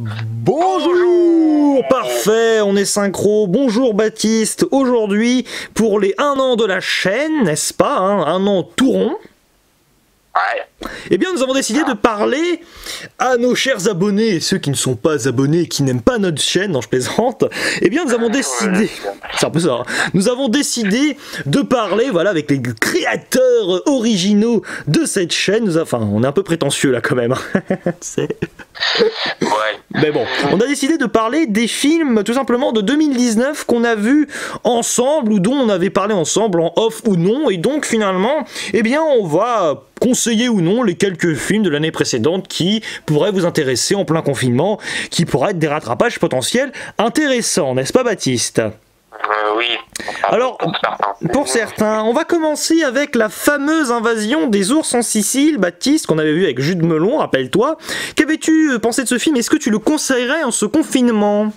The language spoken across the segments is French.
Bonjour Parfait, on est synchro. Bonjour Baptiste. Aujourd'hui, pour les 1 an de la chaîne, n'est-ce pas hein, Un an tout rond. Eh bien, nous avons décidé de parler à nos chers abonnés et ceux qui ne sont pas abonnés et qui n'aiment pas notre chaîne, non, je plaisante. Eh bien, nous avons décidé, c'est un peu ça, hein. nous avons décidé de parler, voilà, avec les créateurs originaux de cette chaîne. Nous, enfin, on est un peu prétentieux là quand même. hein. C'est- Ouais. Mais bon, on a décidé de parler des films tout simplement de 2019 qu'on a vus ensemble ou dont on avait parlé ensemble en off ou non. Et donc finalement, eh bien, on va conseiller ou non les quelques films de l'année précédente qui pourraient vous intéresser en plein confinement, qui pourraient être des rattrapages potentiels intéressants, n'est-ce pas Baptiste? Euh, oui. Enfin, Alors, pour certains. Pour certains, on va commencer avec la fameuse invasion des ours en Sicile, Baptiste, qu'on avait vu avec Jude Melon, rappelle-toi. Qu'avais-tu pensé de ce film? Est-ce que tu le conseillerais en ce confinement?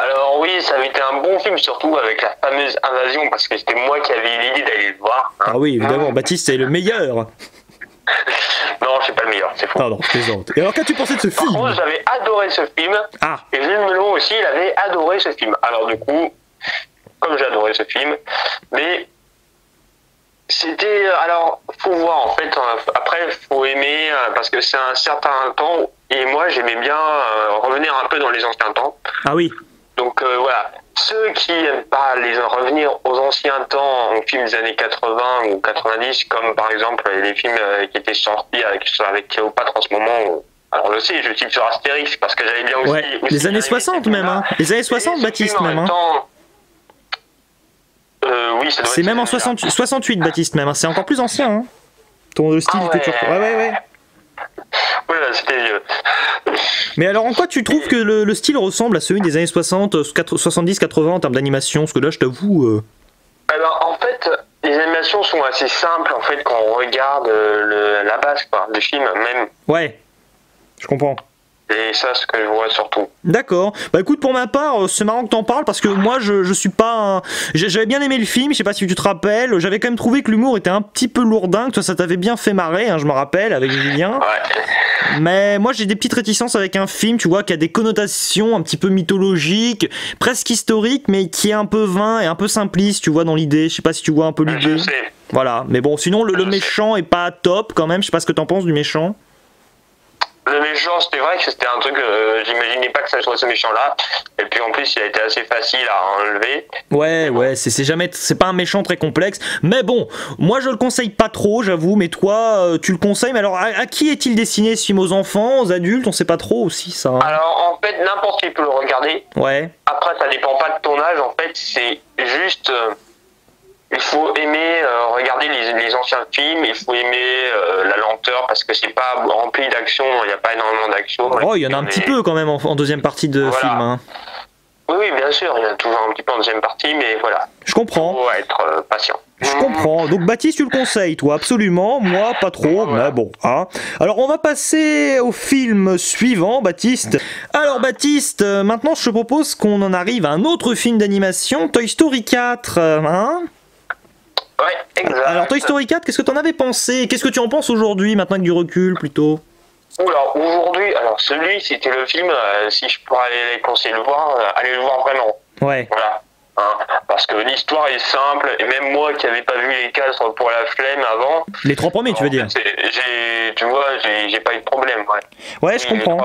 Alors oui, ça avait été un bon film, surtout avec la fameuse invasion, parce que c'était moi qui avais l'idée d'aller le voir. hein. Ah oui, évidemment, Baptiste, c'est le meilleur. Non, c'est pas le meilleur, c'est faux. Pardon, je plaisante. Et alors, qu'as-tu pensé de ce Par film? contre, j'avais adoré ce film, Ah, et Jules Melon aussi, il avait adoré ce film. Alors du coup, comme j'ai adoré ce film, mais c'était... Alors, faut voir, en fait, euh, après, faut aimer, euh, parce que c'est un certain temps, et moi, j'aimais bien euh, revenir un peu dans les anciens temps. ah oui, Donc euh, voilà, ceux qui n'aiment pas les revenir aux anciens temps en films des années 80 ou 90, comme par exemple les films euh, qui étaient sortis avec, avec Cléopâtre en ce moment, alors on le sait, je cite sur Astérix parce que j'avais bien aussi... ouais. aussi Les années aimé 60 ces même, hein. Les années Et 60, ce Baptiste, en même. hein. temps- Euh, oui, ça doit C'est même en celui-là. 60 68, Baptiste, même. hein. C'est encore plus ancien, hein. Ton le style Ah que tu ouais. retrouves. Ouais, ouais, ouais. Ouais, là, c'était vieux. Mais alors, en quoi tu trouves que le, le style ressemble à celui des années 60, euh, 70, 80 en termes d'animation? Parce que là, je t'avoue. euh, Alors, en fait, les animations sont assez simples en fait quand on regarde euh, le, la base quoi, du film même. Ouais, je comprends. Et ça, ce que je vois surtout. D'accord. Bah écoute, pour ma part, euh, c'est marrant que t'en parles parce que moi, je, je suis pas. un- J'avais bien aimé le film. Je sais pas si tu te rappelles. J'avais quand même trouvé que l'humour était un petit peu lourdin. Que toi, ça t'avait bien fait marrer. hein, je me rappelle avec Julien. Ouais. Mais moi, j'ai des petites réticences avec un film, tu vois, qui a des connotations un petit peu mythologiques, presque historiques, mais qui est un peu vain et un peu simpliste, tu vois, dans l'idée. Je sais pas si tu vois un peu l'idée. Voilà. Mais bon, sinon, le, le méchant est pas top quand même. Je sais pas ce que t'en penses du méchant. Le méchant, c'était vrai que c'était un truc, euh, j'imaginais pas que ça soit ce méchant-là. Et puis en plus, il a été assez facile à enlever. Ouais, ouais, c'est jamais, c'est pas un méchant très complexe, mais bon, moi je le conseille pas trop, j'avoue, mais toi, euh, tu le conseilles, mais alors à, à qui est-il destiné ce film? Aux enfants, aux adultes, on sait pas trop aussi ça. hein. Alors en fait, n'importe qui peut le regarder. Ouais, Après, ça dépend pas de ton âge. En fait, c'est juste. euh, il faut aimer euh, regarder les, les anciens films. Il faut aimer euh, la lenteur parce que c'est pas rempli d'action. Il n'y a pas énormément d'action. oh, il y en a un Mais- petit peu quand même en, en deuxième partie de Voilà. film. hein. Oui, oui, bien sûr. Il y en a toujours un petit peu en deuxième partie, mais voilà. Je comprends. faut être euh, patient. Je comprends. Donc Baptiste, tu le conseilles, toi, absolument. Moi, pas trop, mais bon. Hein. Alors, on va passer au film suivant, Baptiste. Alors, Baptiste, maintenant, je te propose qu'on en arrive à un autre film d'animation, Toy Story 4. euh, Hein Ouais, exact. Alors, Toy Story 4, qu'est-ce que t'en avais pensé? Qu'est-ce que tu en penses aujourd'hui, maintenant avec du recul, plutôt? Alors aujourd'hui, alors celui, c'était le film. euh, si je pourrais aller les conseiller de le voir, euh, allez le voir vraiment. Ouais. Voilà. Hein, parce que l'histoire est simple, et même moi qui n'avais pas vu les cadres pour la flemme avant, Les trois premiers, tu veux dire? j'ai, tu vois, j'ai, pas eu de problème. Ouais, Ouais, je Et les comprends.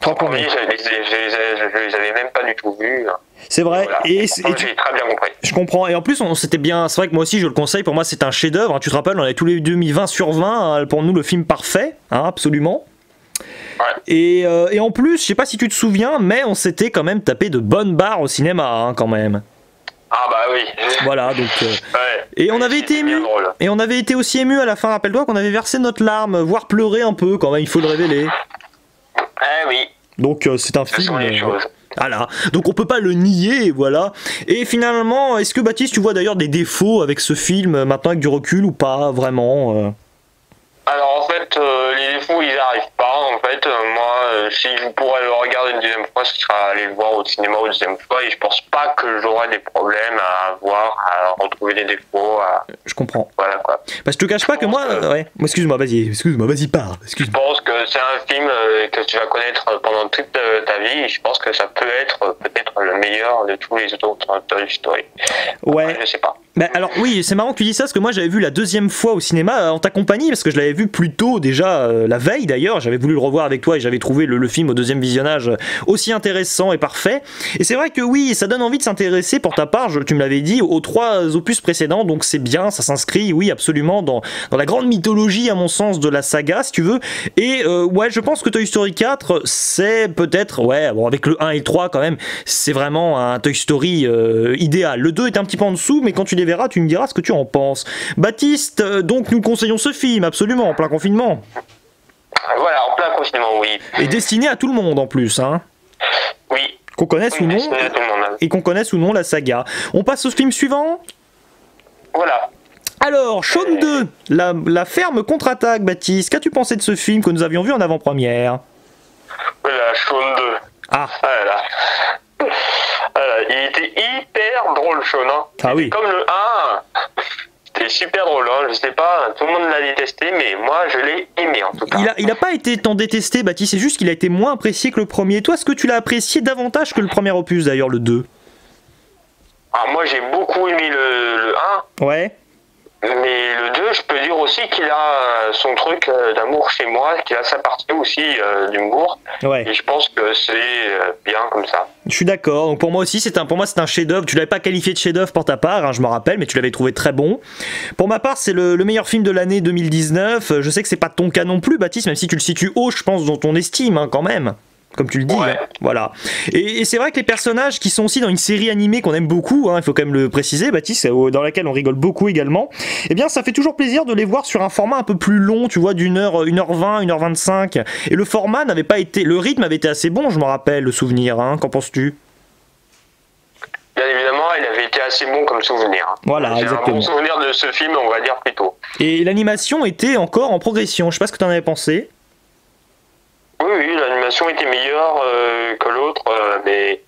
trois- premiers, je, je les avais même pas du tout vus. hein. C'est vrai. Voilà. Et, tu- très bien compris. Je comprends. Et en plus, on c'était bien. C'est vrai que moi aussi, je le conseille. Pour moi, c'est un chef-d'œuvre. hein. Tu te rappelles, on avait tous les deux mis 20 sur 20. hein, Pour nous, le film parfait, hein, absolument. Ouais. Et, euh, et en plus, je sais pas si tu te souviens, mais on s'était quand même tapé de bonnes barres au cinéma, hein, quand même. Ah bah oui. Voilà, donc. euh, Ouais. Et on avait été ému. Et on avait été aussi ému à la fin. Rappelle-toi qu'on avait versé notre larme, voire pleuré un peu, quand même. Il faut le révéler. Eh oui, Donc, euh, c'est un film. Voilà, donc on peut pas le nier, voilà. Et finalement, est-ce que Baptiste, tu vois d'ailleurs des défauts avec ce film euh, maintenant avec du recul ou pas vraiment euh? Alors en fait, euh, les défauts, ils arrivent pas. En fait, Euh, moi, si je pourrais le regarder une deuxième fois, ce sera aller le voir au cinéma une deuxième fois. Et je pense pas que j'aurai des problèmes à voir, à retrouver des défauts. Je comprends. Voilà quoi. Parce que je te cache pas que moi. Ouais. Excuse-moi, vas-y, excuse-moi, vas-y, parle. Excuse je pense que c'est un film euh, que tu vas connaître pendant toute ta vie. Et je pense que ça peut être peut-être le meilleur de tous les autres Toy Story. Ouais. je sais pas. Bah, alors oui, c'est marrant que tu dis ça parce que moi j'avais vu la deuxième fois au cinéma euh, en ta compagnie parce que je l'avais vu plus tôt déjà euh, la veille d'ailleurs. J'avais voulu le revoir avec toi et j'avais trouvé le, film au deuxième visionnage aussi intéressant et parfait. Et c'est vrai que oui, ça donne envie de s'intéresser pour ta part. tu me l'avais dit aux trois opus précédents, donc c'est bien, ça s'inscrit, oui absolument dans, dans la grande mythologie à mon sens de la saga si tu veux. Et euh, ouais, je pense que Toy Story 4 c'est peut-être ouais bon avec le 1 et le 3 quand même, c'est vraiment un Toy Story idéal. Le 2 est un petit peu en dessous, mais quand tu les verras, tu me diras ce que tu en penses. Baptiste, euh, donc nous conseillons ce film, absolument, en plein confinement. Voilà, en plein confinement, oui. Et destiné à tout le monde en plus, hein Oui. Qu'on connaisse ou non. Et qu'on connaisse ou non la saga. On passe au film suivant? Voilà. Alors, Shaun 2, la, la ferme contre-attaque, Baptiste. Qu'as-tu pensé de ce film que nous avions vu en avant-première Voilà, Shaun 2. Ah. Voilà. il était hyper drôle, Sean. Hein. Ah oui. Comme le 1, c'était super drôle. Hein. Je sais pas, tout le monde l'a détesté, mais moi je l'ai aimé en tout cas. Il a, il a pas été tant détesté, Baptiste, c'est juste qu'il a été moins apprécié que le premier. Toi, est-ce que tu l'as apprécié davantage que le premier opus d'ailleurs, le 2 ah, Moi j'ai beaucoup aimé le, le 1. Ouais. Mais le 2, je peux dire aussi qu'il a son truc euh, d'amour chez moi, qu'il a sa partie aussi euh, d'humour. Ouais. Et je pense que c'est euh, bien comme ça. Je suis d'accord. Donc pour moi aussi, c'est un, pour moi, c'est un chef-d'œuvre. Tu l'avais pas qualifié de chef-d'œuvre pour ta part, hein, je me rappelle, mais tu l'avais trouvé très bon. Pour ma part, c'est le, meilleur film de l'année 2019. Je sais que c'est pas ton cas non plus, Baptiste, même si tu le situes haut, je pense, dans ton estime, hein, quand même comme tu le dis. Hein. Voilà. Et, c'est vrai que les personnages qui sont aussi dans une série animée qu'on aime beaucoup, hein, il faut quand même le préciser, Baptiste, euh, dans laquelle on rigole beaucoup également, eh bien ça fait toujours plaisir de les voir sur un format un peu plus long, tu vois, d'une heure, une heure vingt, une heure vingt-cinq. Et le format n'avait pas été, le rythme avait été assez bon, je me rappelle, le souvenir. Hein. Qu'en penses-tu? Bien évidemment, il avait été assez bon comme souvenir. Voilà, J'ai exactement. un bon souvenir de ce film, on va dire plutôt. Et l'animation était encore en progression. Je sais pas ce que tu en avais pensé. Oui, oui, l'animation était meilleure euh, que l'autre, euh, mais,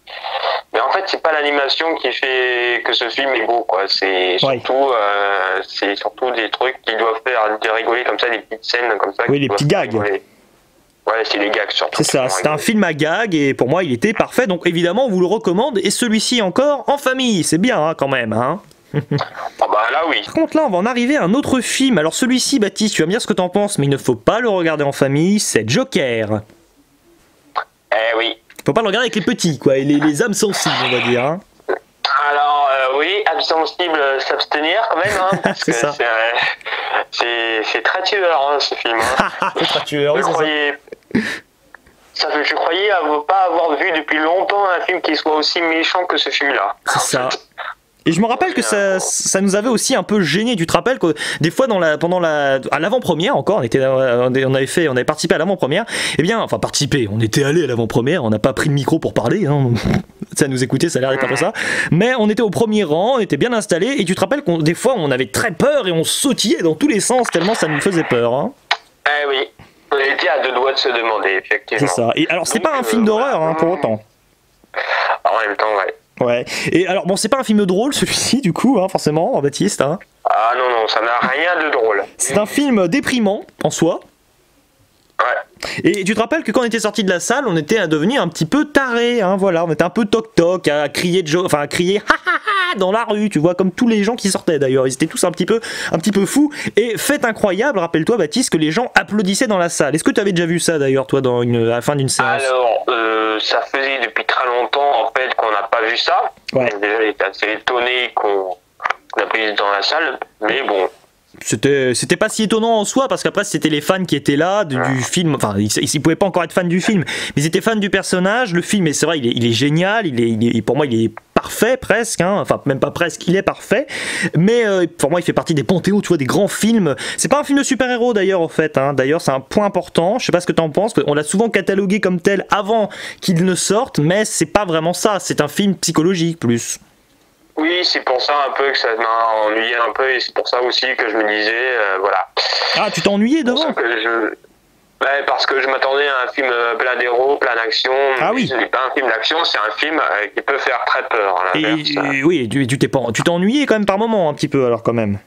mais en fait, c'est pas l'animation qui fait que ce film est beau, quoi. C'est surtout, euh, c'est surtout des trucs qui doivent faire de rigoler comme ça, des petites scènes comme ça. Oui, les petits gags. Ouais, c'est les gags surtout. C'est ça, c'est un film à gags et pour moi il était parfait, donc évidemment on vous le recommande et celui-ci encore en famille, c'est bien hein, quand même. Hein ah bah là oui. Par contre là on va en arriver à un autre film. Alors celui-ci Baptiste, tu vas me dire ce que t'en penses, mais il ne faut pas le regarder en famille, c'est Joker. Eh oui. Faut pas le regarder avec les petits quoi, et les, les âmes sensibles on va dire. Hein. Alors euh, oui, âmes sensibles, euh, s'abstenir quand même, hein, parce que c'est c'est très tueur hein, ce film. Hein. c'est très tueur. Oui, je, croyais, ça. je croyais pas avoir vu depuis longtemps un film qui soit aussi méchant que ce film-là. C'est ça. Et je me rappelle que ça, ça nous avait aussi un peu gêné. Tu te rappelles que des fois, dans la, pendant la, à l'avant-première encore, on était, on avait fait, on avait participé à l'avant-première. Eh bien, enfin participé, on était allé à l'avant-première, on n'a pas pris le micro pour parler. Hein. ça nous écoutait, ça a l'air d'être un peu ça. Mais on était au premier rang, on était bien installé. Et tu te rappelles qu'on des fois, on avait très peur et on sautillait dans tous les sens tellement ça nous faisait peur. Hein. Eh oui, on était à deux doigts de se demander, effectivement. C'est ça. Et alors, c'est pas un film d'horreur hein, pour autant. En même temps, ouais. Ouais. Et alors, bon, c'est pas un film drôle celui-ci, du coup, hein, forcément, Baptiste. Hein. Ah non, non, ça n'a rien de drôle. C'est un film déprimant en soi. Ouais. Et tu te rappelles que quand on était sorti de la salle, on était devenu un petit peu taré, hein, voilà, on était un peu toc toc à crier de enfin à crier ha ha ha dans la rue, tu vois, comme tous les gens qui sortaient d'ailleurs, ils étaient tous un petit peu, un petit peu fous. Et fait incroyable, rappelle-toi Baptiste, que les gens applaudissaient dans la salle. Est-ce que tu avais déjà vu ça d'ailleurs, toi, dans une, à la fin d'une séance? Alors, euh, ça faisait depuis très longtemps en fait qu'on n'a pas vu ça. Ouais. Déjà, j'étais assez étonné qu'on a pris dans la salle, mais bon, c'était c'était pas si étonnant en soi parce qu'après c'était les fans qui étaient là du, film. Enfin ils, ils, pouvaient pas encore être fans du film mais ils étaient fans du personnage. Le film et c'est vrai il est, il est génial. Il est, il est, pour moi il est parfait presque hein. enfin même pas presque il est parfait mais euh, pour moi il fait partie des panthéons tu vois des grands films c'est pas un film de super héros d'ailleurs en fait hein. d'ailleurs c'est un point important je sais pas ce que t'en penses on l'a souvent catalogué comme tel avant qu'il ne sorte mais c'est pas vraiment ça c'est un film psychologique plus oui, c'est pour ça un peu que ça m'a ennuyé un peu et c'est pour ça aussi que je me disais, euh, voilà. Ah, tu t'es ennuyé devant que je... Bah, parce que je m'attendais à un film euh, plein d'héros, plein d'action. Ah oui. Ce n'est pas un film d'action, c'est un film euh, qui peut faire très peur. à Et, et- oui, tu t'es tu t'es ennuyé quand même par moment un petit peu alors quand même.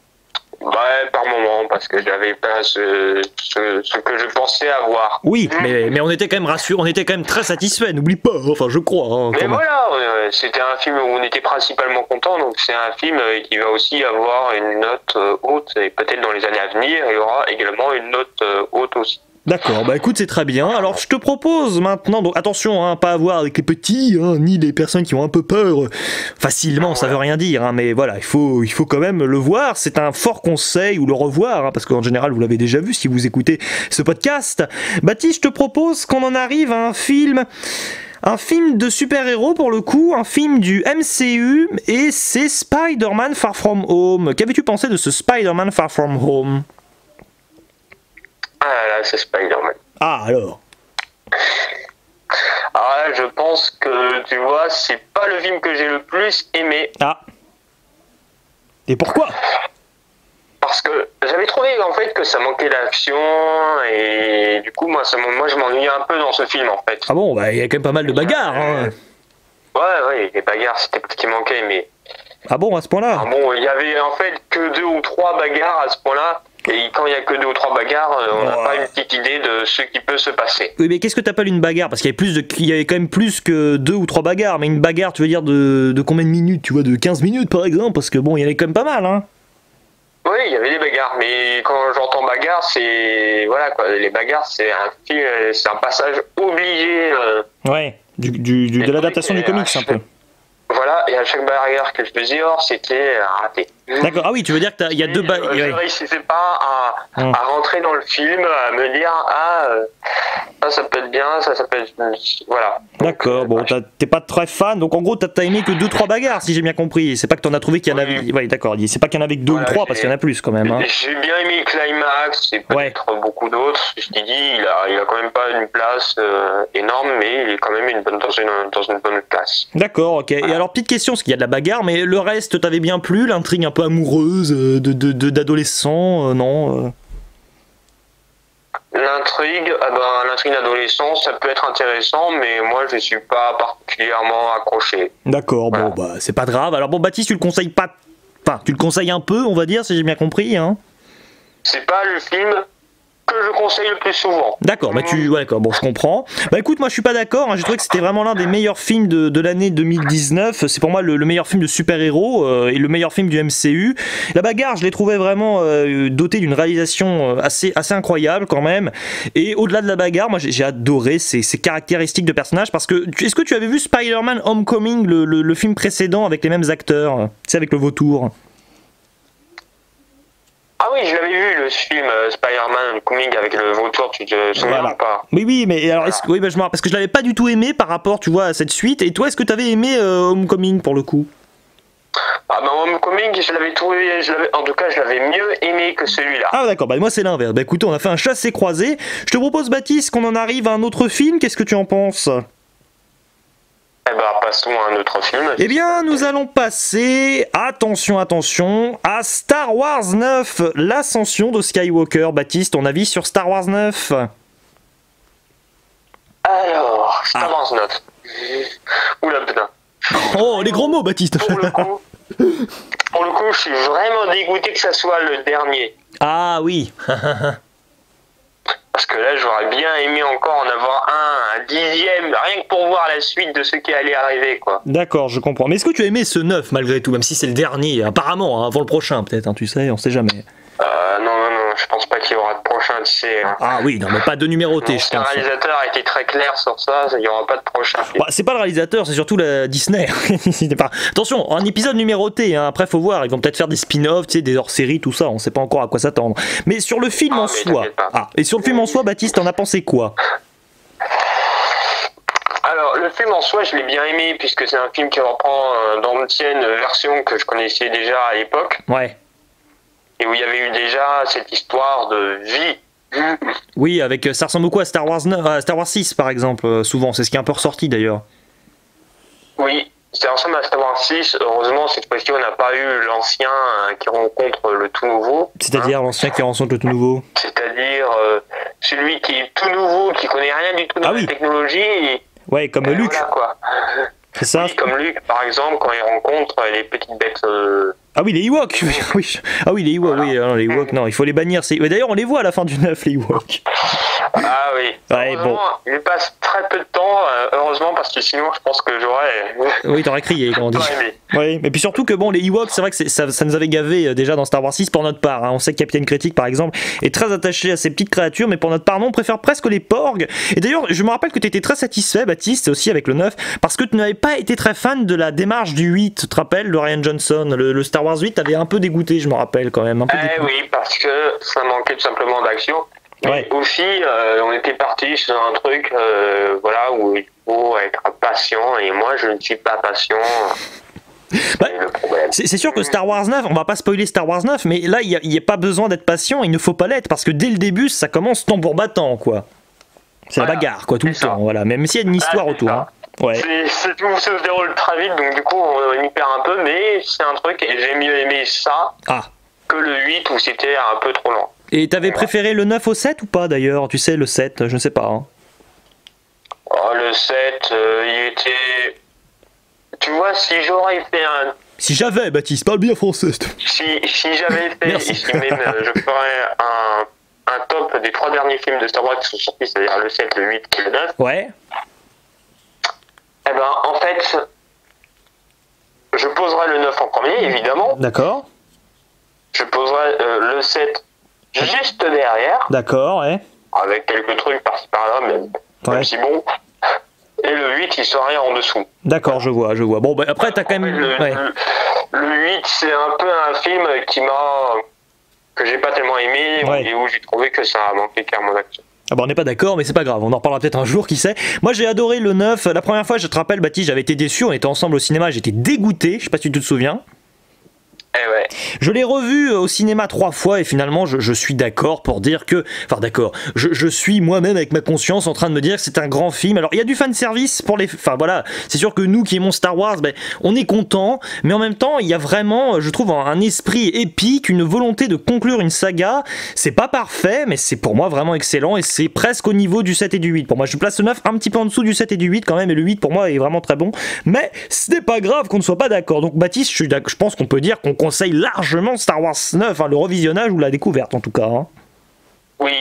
Ouais, par moment, parce que j'avais pas ce, ce, ce que je pensais avoir. Oui, mais, mais on était quand même rassurés, on était quand même très satisfaits, n'oublie pas, enfin je crois. hein, Mais voilà, euh, c'était un film où on était principalement content, donc c'est un film euh, qui va aussi avoir une note euh, haute, et peut-être dans les années à venir, il y aura également une note euh, haute aussi. D'accord, bah écoute, c'est très bien. Alors je te propose maintenant, donc attention, hein, pas à voir avec les petits, hein, ni les personnes qui ont un peu peur facilement, ça veut rien dire, hein, mais voilà, il faut, il faut quand même le voir. C'est un fort conseil ou le revoir, hein, parce qu'en général vous l'avez déjà vu si vous écoutez ce podcast. Baptiste, je te propose qu'on en arrive à un film. Un film de super-héros pour le coup, un film du MCU, et c'est Spider-Man Far From Home. Qu'avais-tu pensé de ce Spider-Man Far From Home? Ah c'est Spider-Man. Ah alors Alors là, je pense que, tu vois, c'est pas le film que j'ai le plus aimé, Ah Et pourquoi parce que j'avais trouvé en fait que ça manquait d'action, et du coup, moi, ça, moi je m'ennuyais un peu dans ce film en fait. Ah bon, bah il y a quand même pas mal de bagarres. Hein. Ouais, ouais, les bagarres, c'était ce qui manquait, mais Ah bon, à ce Ah point-là bon, il y avait en fait que deux ou trois bagarres à ce point-là. Et quand il y a que deux ou trois bagarres, euh, on n'a pas une petite idée de ce qui peut se passer. Oui, mais qu'est-ce que t'appelles une bagarre? Parce qu'il y avait plus de, il y avait quand même plus que deux ou trois bagarres. Mais une bagarre, tu veux dire de, de combien de minutes Tu vois, de 15 minutes par exemple? Parce que bon, il y en avait quand même pas mal, hein. Oui, il y avait des bagarres, mais quand j'entends bagarre, c'est voilà quoi. Les bagarres, c'est un film, c'est un passage obligé. euh, Ouais. Du, du- du- de l'adaptation du comics, et un peu. Et à chaque bagarre que je faisais, or, c'était raté. D'accord. Ah oui, tu veux dire qu'il y a deux bagarres. Je réussissais pas à, à rentrer dans le film, à me dire ah euh, ça, ça peut être bien, ça, ça peut être voilà. D'accord, bon, t'es pas très fan, donc en gros, t'as aimé que deux trois bagarres, si j'ai bien compris. C'est pas que t'en as trouvé qu'il y en Oui. avait. Ouais, d'accord. C'est pas qu'il y en avait que deux Voilà, ou trois, parce j'ai- qu'il y en a plus quand même. Hein. J'ai bien aimé le climax et Ouais. peut-être beaucoup d'autres. Je t'ai dit, il a, il a quand même pas une place euh, énorme, mais il est quand même une bonne, dans, une, dans une bonne place. D'accord, ok. Et alors, petite question, parce qu'il y a de la bagarre, mais le reste t'avait bien plu L'intrigue un peu amoureuse euh, de d'adolescents, euh, non euh L'intrigue, ah ben, l'intrigue d'adolescent, ça peut être intéressant, mais moi je suis pas particulièrement accroché. D'accord, bon, bah, c'est pas grave. Alors, bon, Baptiste, tu le conseilles pas. Enfin, tu le conseilles un peu, on va dire, si j'ai bien compris, hein? C'est pas le film que je conseille le plus souvent. D'accord, bah tu. D'accord, bon, je comprends. Bah écoute, moi je suis pas d'accord, hein, j'ai trouvé que c'était vraiment l'un des meilleurs films de, de l'année 2019. C'est pour moi le, le meilleur film de super-héros euh, et le meilleur film du MCU. La bagarre, je l'ai trouvé vraiment euh, doté d'une réalisation euh, assez, assez incroyable quand même. Et au-delà de la bagarre, moi j'ai adoré ces, ces caractéristiques de personnages parce que. Est-ce que tu avais vu Spider-Man Homecoming, le, le- le film précédent avec les mêmes acteurs? Sais, avec le vautour Ah oui, je l'avais vu le film euh, Spider-Man Coming avec le vautour, tu te souviens Voilà. pas? Oui, oui, mais alors, est-ce que- oui, bah, je parce que je l'avais pas du tout aimé par rapport, tu vois, à cette suite. Et toi, est-ce que tu avais aimé euh, Homecoming pour le coup? Ah ben Homecoming, je l'avais trouvé, je en tout cas, je l'avais mieux aimé que celui-là. Ah, d'accord, bah moi c'est l'inverse. Bah écoute, on a fait un chassé croisé. Je te propose, Baptiste, qu'on en arrive à un autre film. Qu'est-ce que tu en penses? Eh ben, passons à un autre film. Eh bien, nous allons passer, attention, attention, à Star Wars 9, l'ascension de Skywalker. Baptiste, ton avis sur Star Wars 9 Alors, Star Ah. Wars 9. Oula, putain. Oh, les gros mots, Baptiste Pour le coup, pour le coup, je suis vraiment dégoûté que ça soit le dernier. Ah oui Parce que là, j'aurais bien aimé encore en avoir un, un dixième, rien que pour voir la suite de ce qui allait arriver, quoi. D'accord, je comprends. Mais est-ce que tu as aimé ce 9 malgré tout, même si c'est le dernier Apparemment, hein, avant le prochain peut-être, hein, tu sais, on sait jamais. Euh, non, non, non, je pense pas qu'il y aura de prochain, tu sais. hein. Ah oui, non, mais pas de numéroté, je pense. réalisateur a été très clair sur ça, il n'y aura pas de prochain. Bah, c'est pas le réalisateur, c'est surtout la Disney. Pas- Attention, un épisode numéroté, hein, après faut voir, ils vont peut-être faire des spin-offs, tu sais, des hors-séries, tout ça, on sait pas encore à quoi s'attendre. Mais sur le film Ah, en soi, ah, et sur le film en soi, Baptiste, t'en as pensé quoi? Alors, le film en soi, je l'ai bien aimé, puisque c'est un film qui reprend euh, d'anciennes versions que je connaissais déjà à l'époque, Ouais. Et où il y avait eu déjà cette histoire de vie. Oui, avec euh, ça ressemble beaucoup à Star Wars 9, à Star Wars 6 par exemple, euh, souvent, c'est ce qui est un peu ressorti d'ailleurs. Oui, ça ressemble à Star Wars 6. Heureusement, cette fois-ci, on n'a pas eu l'ancien euh, qui rencontre le tout nouveau. C'est-à-dire l'ancien qui rencontre le tout nouveau C'est-à-dire euh, celui qui est tout nouveau, qui connaît rien du tout de Ah la oui. technologie. Et, Ouais, comme et Luc, voilà, quoi. c'est ça Oui, comme Luc, par exemple, quand il rencontre les petites bêtes. euh, Ah oui, les Ewoks. Ah oui, les Ewoks, oui, non, les non, il faut les bannir. D'ailleurs, on les voit à la fin du 9, les Ewoks. Ah oui. Ouais, bon. il passe très peu de temps, euh, heureusement, parce que sinon, je pense que j'aurais Oui, t'aurais crié, comme on dit. Oui, et puis surtout que bon, les Ewoks, c'est vrai que ça, ça nous avait gavé euh, déjà dans Star Wars 6 pour notre part. hein. On sait que Captain Critique, par exemple, est très attaché à ces petites créatures, mais pour notre part, non, on préfère presque les porgs. Et d'ailleurs, je me rappelle que tu étais très satisfait, Baptiste, aussi avec le 9, parce que tu n'avais pas été très fan de la démarche du 8, tu te rappelles, de Ryan Johnson. Le, le Star Wars 8 t'avait un peu dégoûté, je me rappelle quand même. Un peu Eh oui, parce que ça manquait tout simplement d'action. Ouais. aussi, euh, on était parti sur un truc, euh, voilà, où il faut être patient, et moi, je ne suis pas patient. Bah, C'est sûr que Star Wars 9, on va pas spoiler Star Wars 9, mais là, il n'y a, pas besoin d'être patient, il ne faut pas l'être, parce que dès le début, ça commence tambour battant, quoi. C'est la bagarre, quoi, tout le ça. temps, voilà. Même s'il y a une histoire c'est autour. hein. Ouais. C'est- c'est tout se déroule très vite, donc du coup, on y perd un peu, mais c'est un truc, et j'ai mieux aimé ça Ah. que le 8 où c'était un peu trop lent. Et t'avais préféré le 9 au 7 ou pas d'ailleurs? Tu sais, le 7, je ne sais pas. hein. Oh, le 7, euh, il était. Tu vois, si j'aurais fait un. Si j'avais, Baptiste, parle bien français. Si, si j'avais fait ici même, euh, je ferais un, un top des trois derniers films de Star Wars qui sont sortis, c'est-à-dire le 7, le 8 et le 9. Ouais. Eh ben, en fait, je poserai le 9 en premier, évidemment. D'accord. Je poserai euh, le 7 juste derrière, D'accord, ouais. avec quelques trucs par-ci par-là, mais Ouais. même si bon. Et le 8, il serait en dessous. D'accord, je vois, je vois. Bon, bah, après, t'as quand même. le, Ouais. le- le 8, c'est un peu un film qui m'a. que j'ai pas tellement aimé Ouais. et où j'ai trouvé que ça a manqué clairement d'action. Ah bah on n'est pas d'accord, mais c'est pas grave, on en reparlera peut-être un jour, qui sait. Moi j'ai adoré le 9, la première fois, je te rappelle, Baptiste, j'avais été déçu, on était ensemble au cinéma, j'étais dégoûté, je sais pas si tu te souviens. Eh. Je l'ai revu euh, au cinéma trois fois et finalement je, suis d'accord pour dire que. Enfin d'accord, je, suis moi-même avec ma conscience en train de me dire que c'est un grand film. Alors il y a du fan service pour les. Enfin voilà, c'est sûr que nous qui aimons Star Wars, ben, on est content, mais en même temps il y a vraiment, je trouve, un esprit épique, une volonté de conclure une saga. C'est pas parfait, mais c'est pour moi vraiment excellent et c'est presque au niveau du 7 et du 8. Pour moi, je place le 9 un petit peu en dessous du 7 et du 8 quand même, et le 8 pour moi est vraiment très bon. Mais ce n'est pas grave qu'on ne soit pas d'accord. Donc Baptiste, je pense qu'on peut dire qu'on conseille largement Star Wars 9, hein, le revisionnage ou la découverte en tout cas. hein. Oui.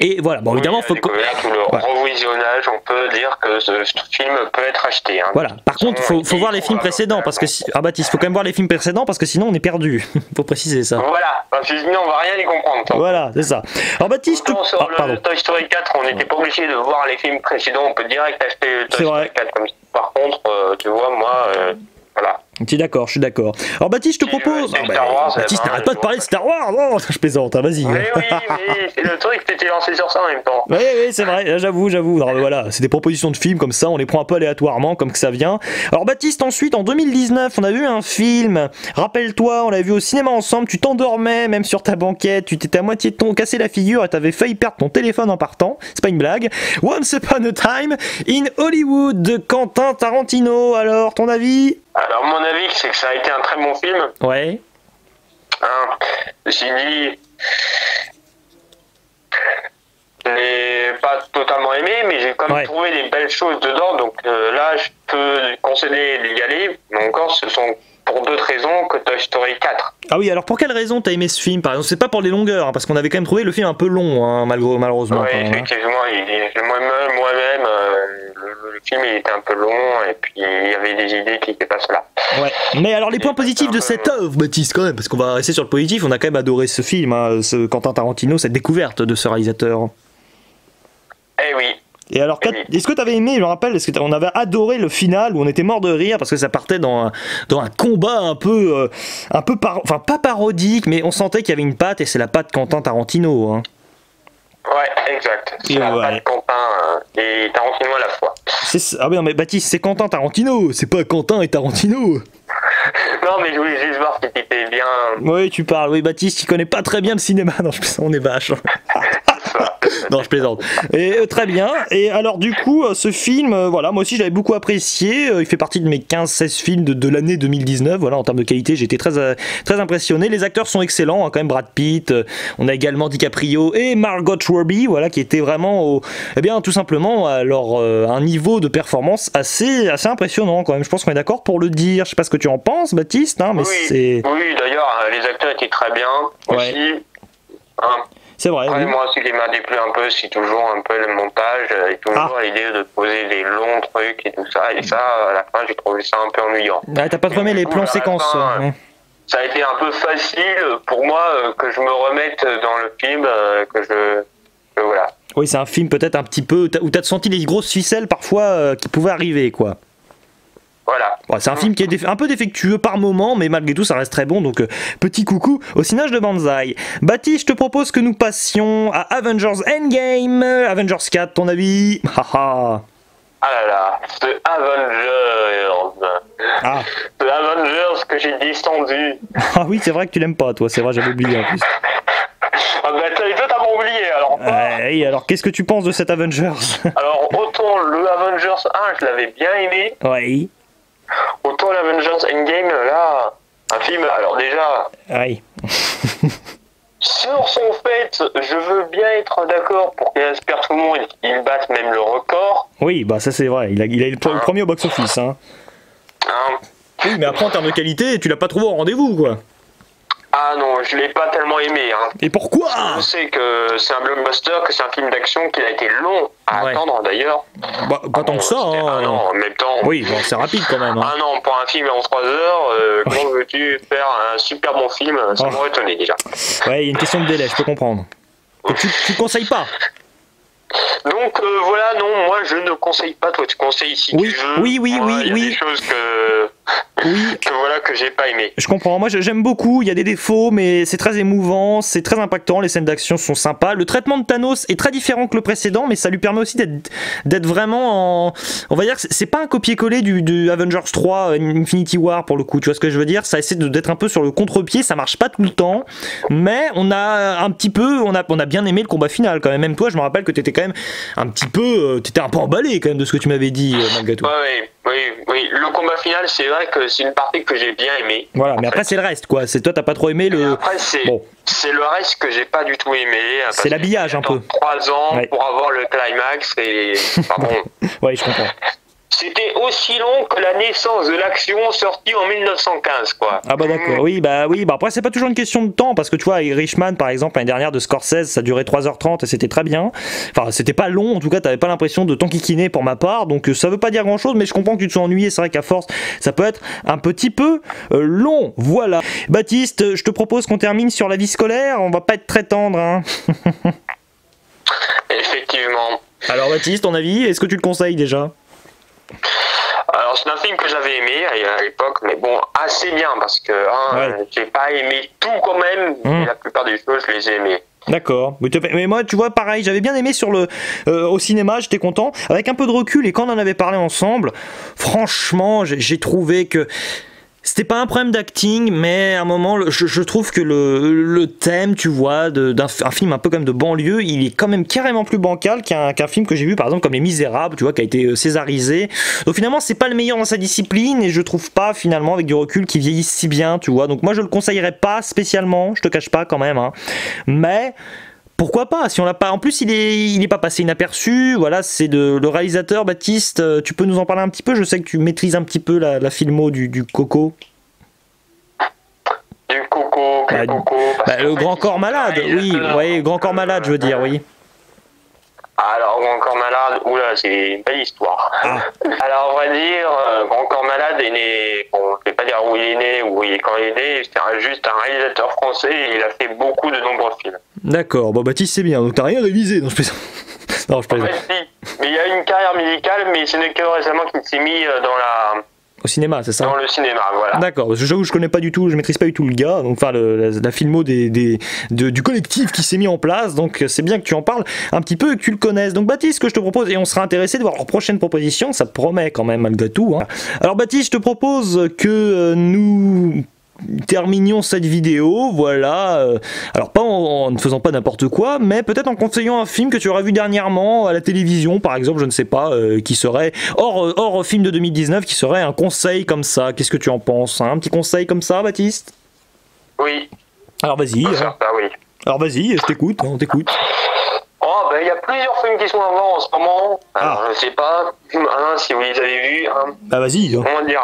Et voilà, bon évidemment, oui, faut que- le Ouais. revisionnage, on peut dire que ce, ce film peut être acheté. hein. Voilà. Par contre, faut, faut Il voir les films précédents parce que si... ah Baptiste, faut quand même voir les films précédents parce que sinon on est perdu. faut préciser ça. Voilà, parce que sinon on va rien y comprendre. toi. Voilà, c'est ça. Alors Baptiste, tu- sur Ah, le. Toy Story 4, on n'était pas obligé de voir les films précédents, on peut direct acheter le Toy. Story 4 comme. Par contre, euh, tu vois, moi, euh, voilà. Tu es d'accord, je suis d'accord. Alors Baptiste, je te propose. Ah, bah, Wars, Baptiste, n'arrête pas de parler de Star Wars. Non, je plaisante. hein, Vas-y. Oui, oui, mais c'est le truc, t'étais lancé sur ça en même temps. Oui, oui, c'est vrai, j'avoue, j'avoue. Alors, Voilà, c'est des propositions de films comme ça, on les prend un peu aléatoirement, comme que ça vient. Alors Baptiste, ensuite, en 2019, on a vu un film. Rappelle-toi, on l'a vu au cinéma ensemble, tu t'endormais même sur ta banquette, tu t'étais à moitié de ton cassé la figure et t'avais failli perdre ton téléphone en partant. C'est pas une blague. Once Upon a Time in Hollywood de Quentin Tarantino. Alors, ton avis? Alors, mon avis, c'est que ça a été un très bon film. Ouais. Hein. J'ai dit. Je l'ai pas totalement aimé, mais j'ai quand même Ouais. trouvé des belles choses dedans. Donc euh, là, je peux concéder d'y aller. Mais encore, ce sont pour d'autres raisons que Toy Story 4. Ah oui, alors pour quelle raison t'as aimé ce film Par exemple, c'est pas pour les longueurs, hein, parce qu'on avait quand même trouvé le film un peu long, hein, malgré- malheureusement. Oui, hein. effectivement, moi-même, euh, le, le film il était un peu long et puis il y avait des idées qui n'étaient pas cela. Ouais. Mais alors les points positifs de cette œuvre, Baptiste, quand même, parce qu'on va rester sur le positif, on a quand même adoré ce film, hein, ce Quentin Tarantino, cette découverte de ce réalisateur. Et alors, est-ce que t'avais aimé, je me rappelle, est-ce que on avait adoré le final où on était mort de rire parce que ça partait dans un, dans un combat un peu, euh, un peu par, enfin pas parodique, mais on sentait qu'il y avait une patte et c'est la patte Quentin Tarantino. Hein. ouais, exact. C'est la ouais. patte Quentin euh, et Tarantino à la fois. Ah oui, non, mais Baptiste, c'est Quentin Tarantino, c'est pas Quentin et Tarantino. Non, mais je voulais juste voir si t'étais bien. Oui, tu parles, oui, Baptiste, il connaît pas très bien le cinéma, non, je on est vache. non, je plaisante. Et euh, très bien. Et alors, du coup, euh, ce film, euh, voilà, moi aussi j'avais beaucoup apprécié. Il fait partie de mes 15-16 films de, de l'année 2019. Voilà, en termes de qualité, été très, très impressionné. Les acteurs sont excellents, hein, quand même. Brad Pitt, on a également DiCaprio et Margot Robbie, voilà, qui étaient vraiment, au, eh bien, tout simplement, euh, un niveau de performance assez, assez impressionnant, quand même. Je pense qu'on est d'accord pour le dire. Je sais pas ce que tu en penses, Baptiste, hein, mais oui, c'est, oui d'ailleurs, les acteurs étaient très bien Ouais. aussi. Hein. C'est vrai. Oui. moi, ce qui m'a déplu un peu, c'est toujours un peu le montage euh, et toujours Ah. l'idée de poser des longs trucs et tout ça. Et ça, à la fin, j'ai trouvé ça un peu ennuyant. Ah, T'as pas trop aimé les plans séquences. fin, hein. Ça a été un peu facile pour moi euh, que je me remette dans le film, euh, que je. que voilà. Oui, c'est un film peut-être un petit peu où t'as senti les grosses ficelles parfois euh, qui pouvaient arriver, quoi. Voilà. C'est un film qui est un peu défectueux par moment, mais malgré tout, ça reste très bon. Donc, euh, petit coucou au cinéage de Banzai. Baptiste, je te propose que nous passions à Avengers Endgame. Avengers 4, ton avis? Haha. Ah là là, ce Avengers. ah. Ce Avengers que j'ai descendu. ah oui, c'est vrai que tu l'aimes pas, toi. C'est vrai, j'avais oublié en plus. Ah bah toi, t'as pas oublié alors. Euh, alors, qu'est-ce que tu penses de cet Avengers? Alors autant le Avengers 1, je l'avais bien aimé, Oui. Autant l'Avengers Endgame, là, un film. Alors déjà, Oui. sur son fait, je veux bien être d'accord pour tout le monde il batte même le record. Oui, bah ça c'est vrai. Il a, il a le, le premier au box-office. Hein. hein. Oui, mais après, en termes de qualité, tu l'as pas trouvé au rendez-vous, quoi. Ah non, je l'ai pas tellement aimé. Hein. Et pourquoi? Je sais que c'est un blockbuster, que c'est un film d'action qui a été long à Ouais. attendre d'ailleurs. Bah, Pas tant que ça. Hein. Un an en même temps. Oui, bon, c'est rapide quand même. hein. Un an pour un film en 3 heures, euh, comment veux-tu faire un super bon film? Ça Oh. m'aurait étonné déjà. Ouais, il y a une question de délai, je peux comprendre. Tu, tu conseilles pas? Donc euh, voilà, non, moi je ne conseille pas, toi tu conseilles si Oui, tu veux. oui, oui, oui, il y a oui. des choses que, Oui, que voilà que j'ai pas aimé. je comprends. Moi, j'aime beaucoup. Il y a des défauts, mais c'est très émouvant, c'est très impactant. Les scènes d'action sont sympas. Le traitement de Thanos est très différent que le précédent, mais ça lui permet aussi d'être vraiment en. On va dire que c'est- pas un copier-coller du, du Avengers 3 euh, Infinity War pour le coup. Tu vois ce que je veux dire? Ça essaie d'être un peu sur le contre-pied. Ça marche pas tout le temps, mais on a un petit peu, on a, on a bien aimé le combat final quand même. Même toi, je me rappelle que t'étais quand même un petit peu, euh, t'étais un peu emballé quand même de ce que tu m'avais dit euh, malgré tout. Ouais, oui, oui. Le combat final, c'est vrai que c'est une partie que j'ai bien aimé. Voilà, mais après c'est le reste quoi. C'est toi, t'as pas trop aimé Et le. après, c'est Bon. c'est le reste que j'ai pas du tout aimé. parce C'est l'habillage un peu. 3 ans Ouais. pour avoir le climax et. Pardon. Ouais, je comprends. C'était aussi long que la naissance de l'action sortie en 1915, quoi. Ah bah d'accord, oui, bah oui, bah après c'est pas toujours une question de temps, parce que tu vois, Richman par exemple, l'année dernière de Scorsese, ça durait 3h30 et c'était très bien. Enfin, c'était pas long, en tout cas, t'avais pas l'impression de t'enquiquiner pour ma part, donc euh, ça veut pas dire grand chose, mais je comprends que tu te sois ennuyé, c'est vrai qu'à force, ça peut être un petit peu euh, long, voilà. Baptiste, je te propose qu'on termine sur la vie scolaire, on va pas être très tendre, hein. Effectivement. Alors Baptiste, ton avis, est-ce que tu le conseilles déjà? Alors, c'est un film que j'avais aimé à l'époque, mais bon, assez bien, parce que hein, Ouais. j'ai pas aimé tout quand même, Mmh. mais la plupart des choses, je les ai aimées. D'accord. Mais, moi, tu vois, pareil, j'avais bien aimé sur le euh, au cinéma, j'étais content. Avec un peu de recul et quand on en avait parlé ensemble, franchement, j'ai trouvé que c'était pas un problème d'acting, mais à un moment, je, trouve que le, le thème, tu vois, d'un film un peu comme de banlieue, il est quand même carrément plus bancal qu'un qu'un film que j'ai vu, par exemple, comme Les Misérables, tu vois, qui a été euh, césarisé. Donc finalement, c'est pas le meilleur dans sa discipline et je trouve pas, finalement, avec du recul, qu'il vieillisse si bien, tu vois. Donc moi, je le conseillerais pas spécialement, je te cache pas quand même, hein. Mais pourquoi pas Si on l'a pas, en plus il est, il est pas passé inaperçu. Voilà, c'est de le réalisateur Baptiste. euh, Tu peux nous en parler un petit peu? Je sais que tu maîtrises un petit peu la, la filmo du, du Coco. Du coco, Bah, coco Bah, qu'en le fait, Grand Corps Malade. Oui, oui, Grand Corps Malade, je veux dire, oui. Alors, Grand Corps Malade, oula, c'est une belle histoire. Ah. Alors, on va dire, Malade est né, bon, je vais pas dire où il est né, il est quand il est né, c'est juste un réalisateur français et il a fait beaucoup de nombreux films. D'accord. Bon, Baptiste, c'est bien. Donc t'as rien révisé. Non, je plaisante. non, je En plaisante. fait, si, mais il a une carrière musicale, mais ce n'est que récemment qu'il s'est mis euh, dans, la, Au cinéma, c'est ça dans le cinéma, voilà. D'accord, parce que j'avoue, je connais pas du tout, je maîtrise pas du tout le gars, donc enfin le- la, la filmo des, des- de- du collectif qui s'est mis en place, donc c'est bien que tu en parles un petit peu et que tu le connaisses. Donc Baptiste, ce que je te propose, et on sera intéressé de voir leur prochaine proposition, ça promet quand même malgré tout. hein. Alors Baptiste, je te propose que euh, nous terminions cette vidéo, voilà. euh, alors pas en, en ne faisant pas n'importe quoi, mais peut-être en conseillant un film que tu auras vu dernièrement à la télévision, par exemple, je ne sais pas, euh, qui serait hors, euh, hors film de 2019, qui serait un conseil comme ça. Qu'est-ce que tu en penses hein? Un petit conseil comme ça, Baptiste? Oui, Alors vas-y, on hein. oui. alors vas-y, je t'écoute, on t'écoute. Oh, ben, il y a plusieurs films qui sont en vente en ce moment. Alors, Ah. je sais pas hein, si vous les avez vus. hein. Bah vas-y. hein. Comment dire?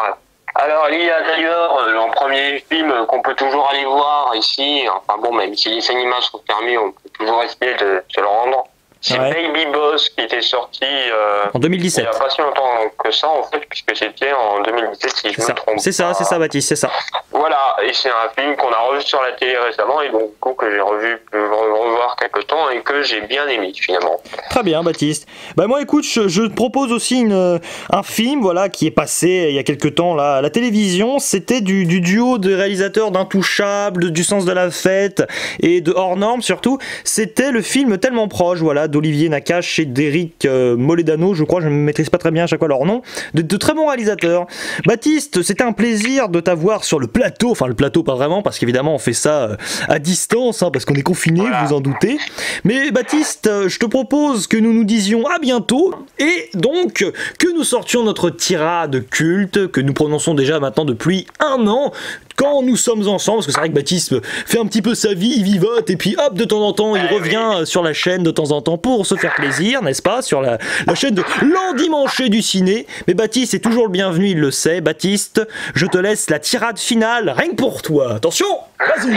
Alors, il y a d'ailleurs euh, un premier film qu'on peut toujours aller voir ici. Enfin bon, même si les cinémas sont fermés, on peut toujours essayer de se le rendre. C'est Ouais. Baby Boss qui était sorti euh, En il 2017. n'y a pas si longtemps que ça, en fait, puisque c'était en 2017, si je C'est me ça, trompe. c'est ça, c'est ça, Baptiste, c'est ça. Voilà, et c'est un film qu'on a revu sur la télé récemment, et donc du coup que j'ai revu, revoir quelque temps, et que j'ai bien aimé finalement. Très bien, Baptiste. Bah moi, écoute, je, je te propose aussi une, un film, voilà, qui est passé il y a quelques temps là à la télévision. C'était du, du duo de réalisateurs d'Intouchables, du Sens de la Fête et de Hors Normes surtout. C'était le film tellement proche, voilà, d'Olivier Nakache et d'Eric euh, Moledano, je crois, je ne maîtrise pas très bien à chaque fois leur nom, de, de très bons réalisateurs. Baptiste, c'était un plaisir de t'avoir sur le plateau, enfin le plateau pas vraiment, parce qu'évidemment on fait ça euh, à distance, hein, parce qu'on est confiné, Voilà. vous en doutez. Mais Baptiste, euh, je te propose que nous nous disions à bientôt, et donc que nous sortions notre tirade culte, que nous prononçons déjà maintenant depuis un an, quand nous sommes ensemble, parce que c'est vrai que Baptiste fait un petit peu sa vie, il vivote, et puis hop, de temps en temps, il revient sur la chaîne de temps en temps pour se faire plaisir, n'est-ce pas Sur la, la chaîne de l'endimanché du ciné. Mais Baptiste est toujours le bienvenu, il le sait. Baptiste, je te laisse la tirade finale, rien que pour toi. Attention, vas-y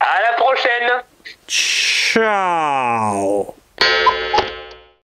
À la prochaine Ciao